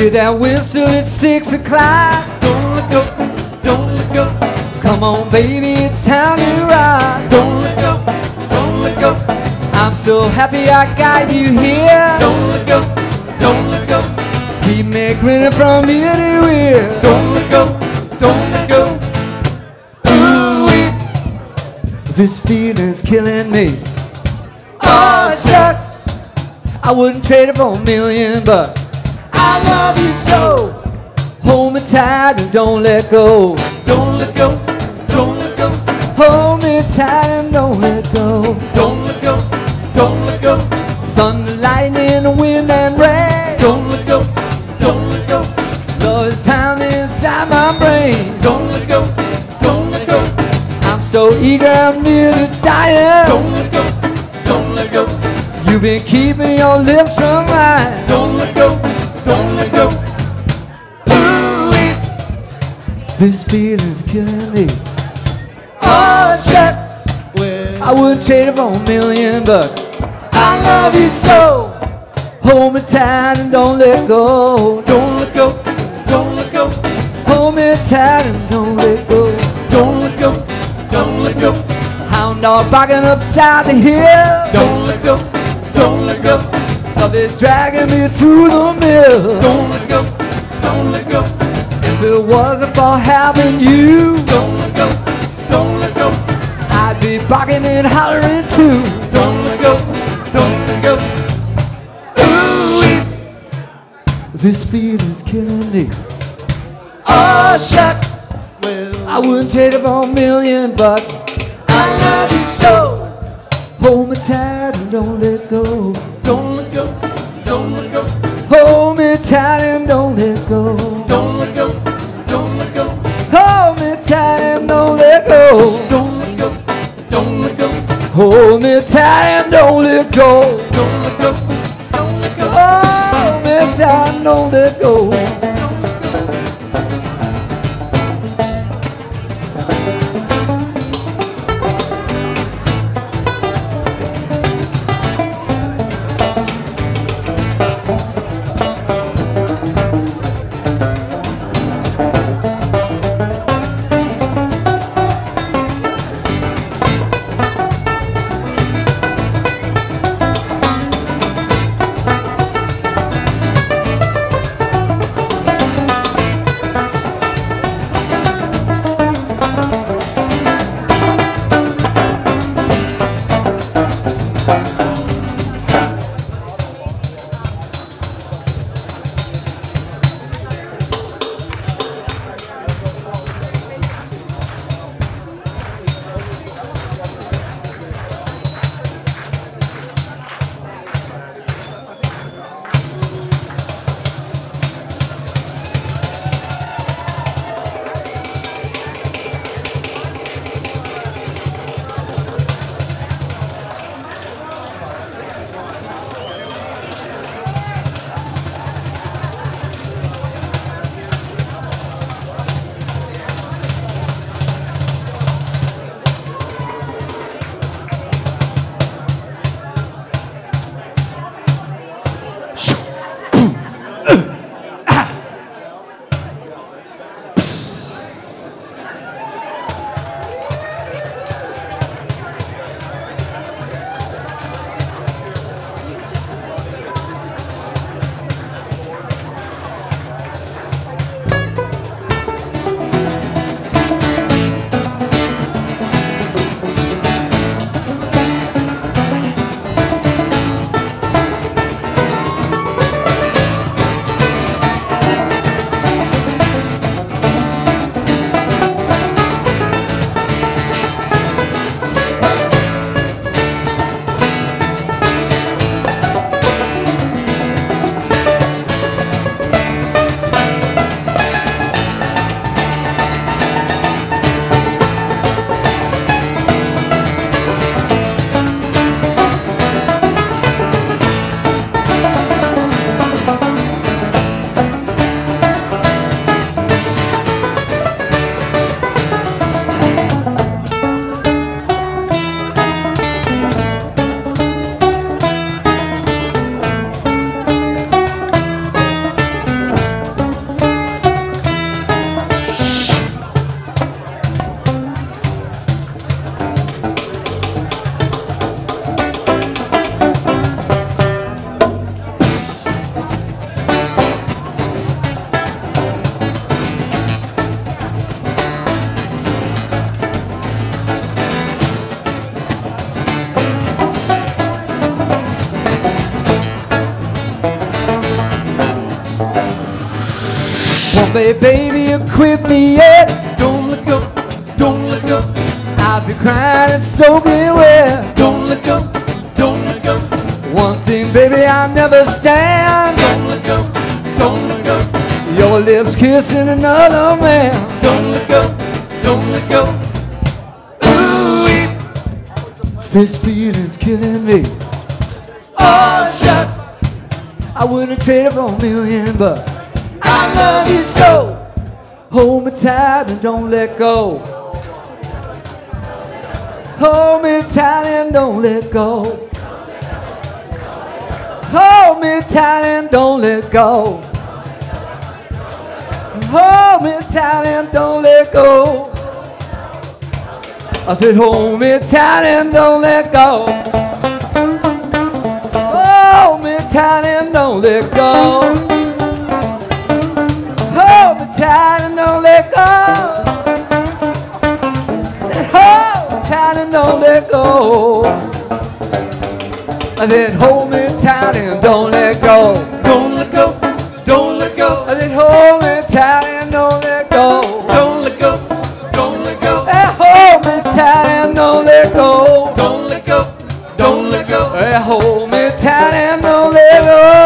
Hear that whistle at six o'clock. Don't look up, don't look up. Come on, baby, it's time to ride. Don't look up, don't look up. I'm so happy I got you here. Don't look up, don't look up. Keep me grinning from ear to ear. Don't look up, don't look up. This feeling's killing me. Oh, shucks. I wouldn't trade it for a million bucks. I love you so. Hold me tight and don't let go. Don't let go. Don't let go. Hold me tight and don't let go. Don't let go. Don't let go. Thunder, lightning, wind and rain. Don't let go. Don't let go. Love is pounding inside my brain. Don't let go. Don't let go. I'm so eager, I'm nearly dying. Don't let go. Don't let go. You've been keeping your lips from mine. Don't let go. Let go. Ooh, this feeling's killing me. Oh, shucks. Well, I wouldn't trade it for a million bucks. I love you so. Hold me tight and don't let go. Don't let go. Don't let go. Hold me tight and don't let go. Don't let go. Don't let go. Hound dog barking upside the hill. Don't let go. Don't let go. Love is dragging me through the mill. Don't let go. Don't let go. If it wasn't for having you, don't let go. Don't let go. I'd be barking and hollering too. Don't let go. Don't let go. Ooh, this feeling's killing me. Oh, oh shucks. Well, I wouldn't trade it for a million bucks. I love you so. Hold me tight and don't let go. Don't let go. Don't let go. Hold me tight and don't let go. Don't let go. Don't let go. Hold me tight and don't let go. Don't let go. Don't let go. Hold me tight and don't let go. Don't let go. Don't let go. Hold me tight and don't let go. Oh, baby, you quit me yet. Don't let go, don't let go. I'll be crying and soaking wet. Don't let go, don't let go. One thing, baby, I'll never stand. Don't let go, don't let go. Your lips kissing another man. Don't let go, don't let go. Ooh, this feeling's killing me. Oh, shucks. I wouldn't trade it for a million bucks. I love you so. Hold me tight and don't let go. Hold me tight and don't let go. Hold me tight and don't let go. Hold me tight and don't let go. I said, hold me tight and don't let go. Hold me tight and don't let go. Let go. I said, hold me tight and don't let go. Don't let go, don't let go, I said, hold me tight and don't let go. don't let go, don't let go, Hey, hold me tight and don't let go. don't let go, don't let go, Hey, hold me tight and don't let go.